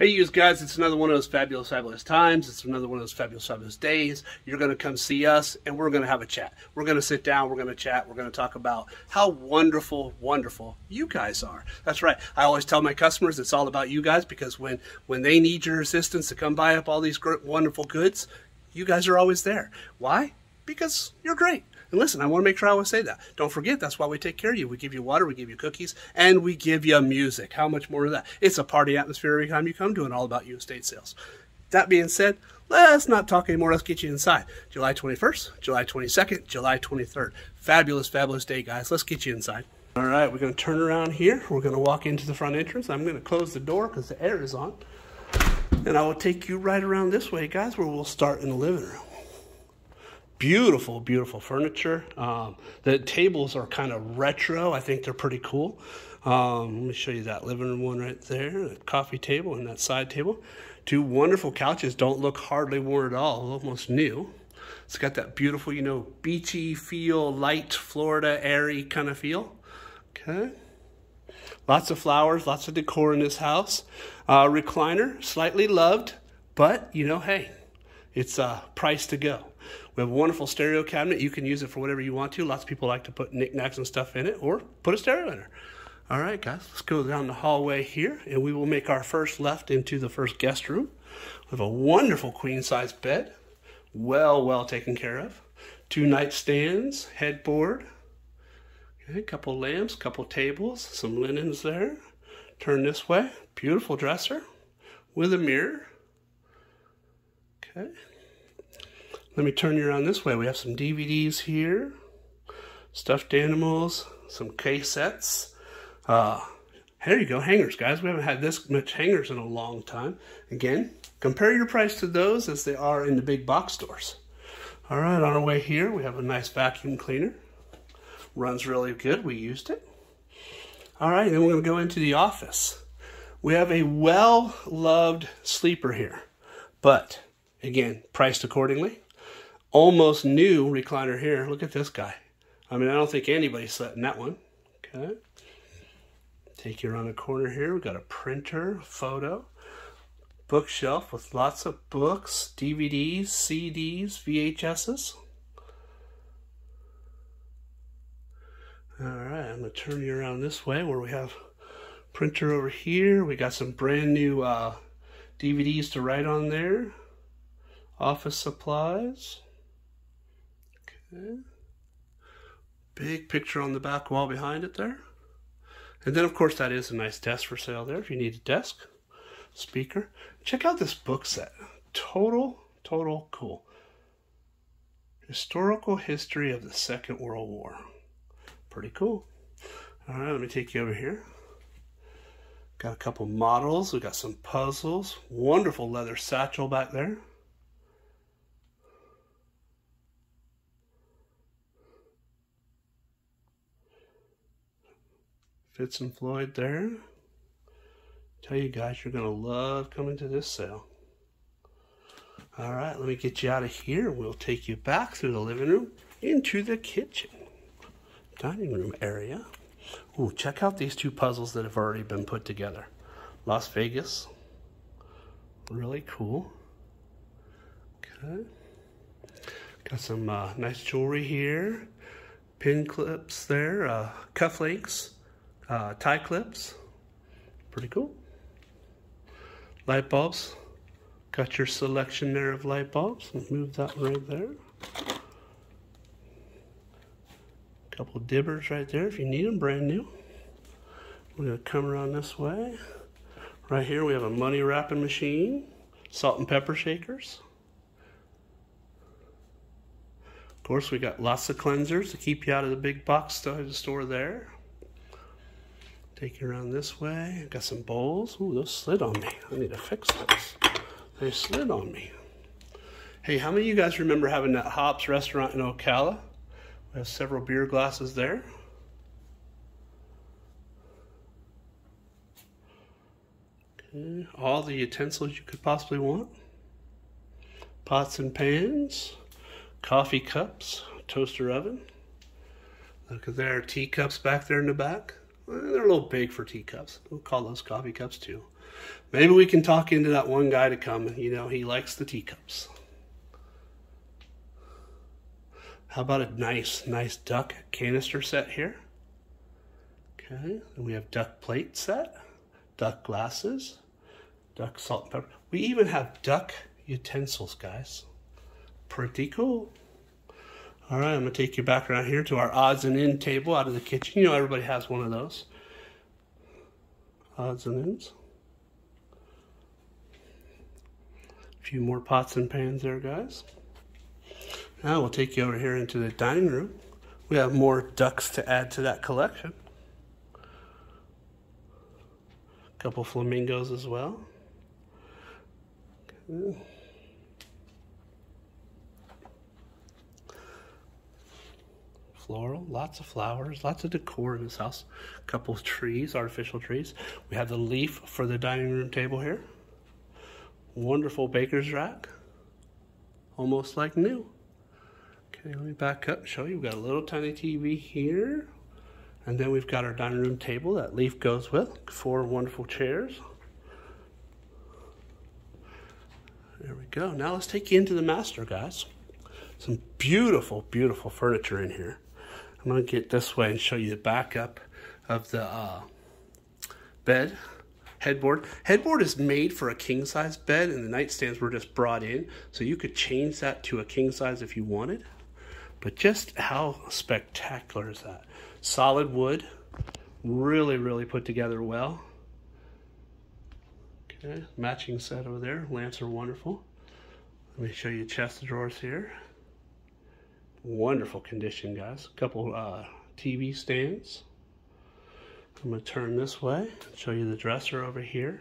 Hey, you guys, it's another one of those fabulous, fabulous times. It's another one of those fabulous, fabulous days. You're going to come see us and we're going to have a chat. We're going to sit down, we're going to chat, we're going to talk about how wonderful, wonderful you guys are. That's right. I always tell my customers it's all about you guys because when, when they need your assistance to come buy up all these great, wonderful goods, you guys are always there. Why? Because you're great. And listen, I want to make sure I always say that. Don't forget, that's why we take care of you. We give you water, we give you cookies, and we give you music. How much more of that? It's a party atmosphere every time you come to an All About You estate sales. That being said, let's not talk anymore. Let's get you inside. July 21st, July 22nd, July 23rd. Fabulous, fabulous day, guys. Let's get you inside. All right, we're going to turn around here. We're going to walk into the front entrance. I'm going to close the door because the air is on. And I will take you right around this way, guys, where we'll start in the living room beautiful, beautiful furniture. Um, the tables are kind of retro. I think they're pretty cool. Um, let me show you that living room one right there, the coffee table and that side table. Two wonderful couches, don't look hardly worn at all, almost new. It's got that beautiful, you know, beachy feel, light Florida, airy kind of feel. Okay. Lots of flowers, lots of decor in this house. Uh, recliner, slightly loved, but, you know, hey, it's a price to go. We have a wonderful stereo cabinet. You can use it for whatever you want to. Lots of people like to put knickknacks and stuff in it or put a stereo in there. All right, guys, let's go down the hallway here and we will make our first left into the first guest room. We have a wonderful queen size bed, well, well taken care of. Two nightstands, headboard, okay, couple lamps, couple tables, some linens there. Turn this way, beautiful dresser with a mirror. Okay. Let me turn you around this way. We have some DVDs here, stuffed animals, some cassettes. Uh, here you go, hangers, guys. We haven't had this much hangers in a long time. Again, compare your price to those as they are in the big box stores. All right, on our way here, we have a nice vacuum cleaner. Runs really good. We used it. All right, then we're going to go into the office. We have a well-loved sleeper here, but again, priced accordingly almost new recliner here. Look at this guy. I mean, I don't think anybody's slept in that one. Okay. Take you around the corner here. We've got a printer, photo, bookshelf with lots of books, DVDs, CDs, VHSs. All right, I'm going to turn you around this way where we have printer over here. We got some brand new uh, DVDs to write on there. Office supplies. Okay. Big picture on the back wall behind it there. And then, of course, that is a nice desk for sale there if you need a desk, speaker. Check out this book set. Total, total cool. Historical History of the Second World War. Pretty cool. All right, let me take you over here. Got a couple models. We got some puzzles. Wonderful leather satchel back there. Fitz and Floyd there. Tell you guys, you're going to love coming to this sale. All right, let me get you out of here. We'll take you back through the living room into the kitchen, dining room area. Ooh, check out these two puzzles that have already been put together. Las Vegas. Really cool. Okay. Got some uh, nice jewelry here. Pin clips there, uh, cufflinks uh, tie clips. Pretty cool. Light bulbs. Got your selection there of light bulbs. Move that right there. Couple dibbers right there if you need them, brand new. We're to come around this way. Right here we have a money wrapping machine, salt and pepper shakers. Of course, we got lots of cleansers to keep you out of the big box store there. Take you around this way. Got some bowls. Ooh, those slid on me. I need to fix those. They slid on me. Hey, how many of you guys remember having that Hops restaurant in Ocala? We have several beer glasses there. Okay, all the utensils you could possibly want. Pots and pans, coffee cups, toaster oven. Look at there, teacups back there in the back. They're a little big for teacups. We'll call those coffee cups too. Maybe we can talk into that one guy to come. You know, he likes the teacups. How about a nice, nice duck canister set here? Okay, and we have duck plate set, duck glasses, duck salt and pepper. We even have duck utensils, guys. Pretty cool. All right, I'm gonna take you back around here to our odds and end table out of the kitchen. You know everybody has one of those. Odds and ends. A few more pots and pans there, guys. Now we'll take you over here into the dining room. We have more ducks to add to that collection. A couple flamingos as well. Okay. Floral, lots of flowers, lots of decor in this house. A couple of trees, artificial trees. We have the leaf for the dining room table here. Wonderful baker's rack. Almost like new. Okay, let me back up show you. We've got a little tiny TV here. And then we've got our dining room table that leaf goes with. Four wonderful chairs. There we go. Now let's take you into the master, guys. Some beautiful, beautiful furniture in here. I'm going to get this way and show you the backup of the uh, bed headboard. Headboard is made for a king size bed and the nightstands were just brought in. So you could change that to a king size if you wanted. But just how spectacular is that? Solid wood, really, really put together well. Okay, matching set over there. Lamps are wonderful. Let me show you chest of drawers here. Wonderful condition, guys. A couple uh, TV stands. I'm to turn this way show you the dresser over here.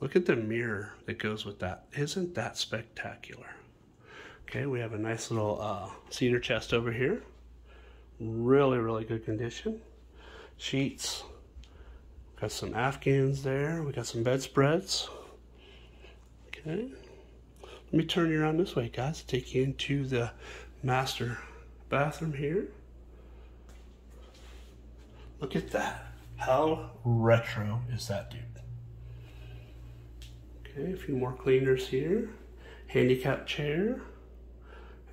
Look at the mirror that goes with that. Isn't that spectacular? Okay, we have a nice little uh, cedar chest over here. Really, really good condition. Sheets. Got some Afghans there. We got some bedspreads. Okay. Let me turn you around this way, guys. Take you into the master bathroom here. Look at that. How retro is that, dude? Okay, a few more cleaners here. Handicap chair.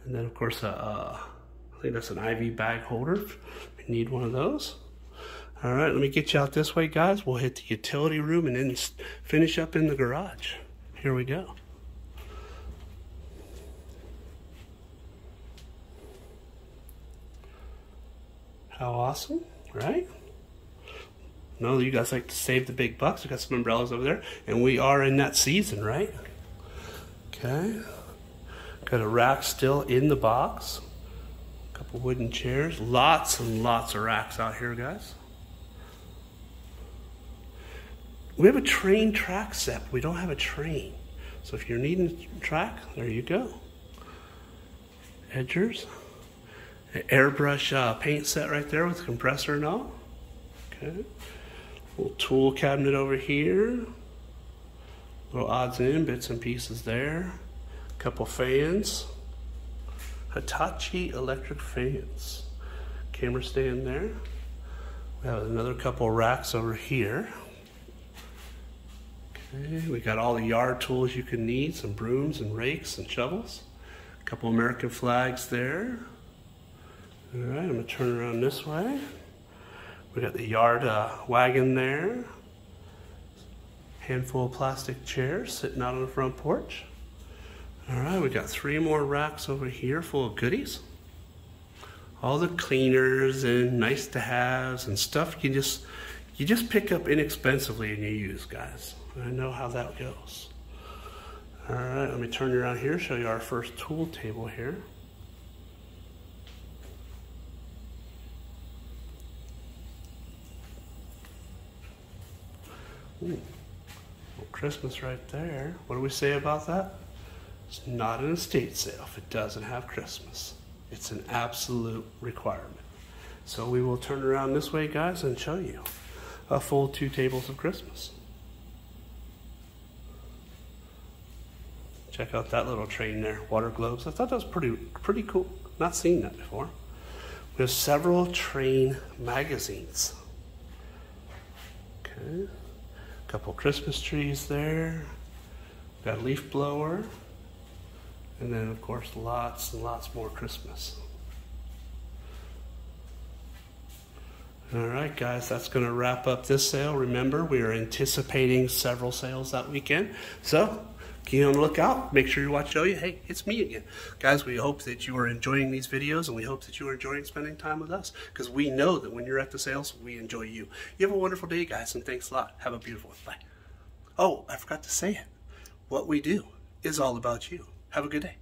And then of course, uh, uh, I think that's an IV bag holder. We need one of those. All right, let me get you out this way, guys. We'll hit the utility room and then finish up in the garage. Here we go. How awesome, right? No, you guys like to save the big bucks. We got some umbrellas over there, and we are in that season, right? Okay. Got a rack still in the box. A couple wooden chairs. Lots and lots of racks out here, guys. We have a train track set. We don't have a train. So if you're needing a track, there you go. Edgers. Airbrush uh, paint set right there with compressor and all. Okay. Little tool cabinet over here. Little odds and bits and pieces there couple fans. Hitachi electric fans. Camera stand there. We have another couple racks over here. Okay, we got all the yard tools you can need, some brooms and rakes and shovels. A couple American flags there. All right, I'm gonna turn around this way. We got the yard uh, wagon there. Handful of plastic chairs sitting out on the front porch. All right, we got three more racks over here full of goodies. All the cleaners and nice to haves and stuff you just you just pick up inexpensively and you use, guys. I know how that goes. All right, let me turn around here, show you our first tool table here. Ooh, Christmas right there. What do we say about that? It's not an estate sale if it doesn't have Christmas. It's an absolute requirement. So we will turn around this way, guys, and show you a full two tables of Christmas. Check out that little train there, water globes. I thought that was pretty pretty cool. Not seen that before. We have several train magazines. Okay. Couple Christmas trees there. Got a leaf blower. And then, of course, lots and lots more Christmas. All right, guys, that's going to wrap up this sale. Remember, we are anticipating several sales that weekend. So, keep on the lookout. Make sure you watch show oh, you. Hey, it's me again. Guys, we hope that you are enjoying these videos and we hope that you are enjoying spending time with us because we know that when you're at the sales, we enjoy you. You have a wonderful day, guys, and thanks a lot. Have a beautiful one. Bye. Oh, I forgot to say it. What we do is all about you. Have a good day.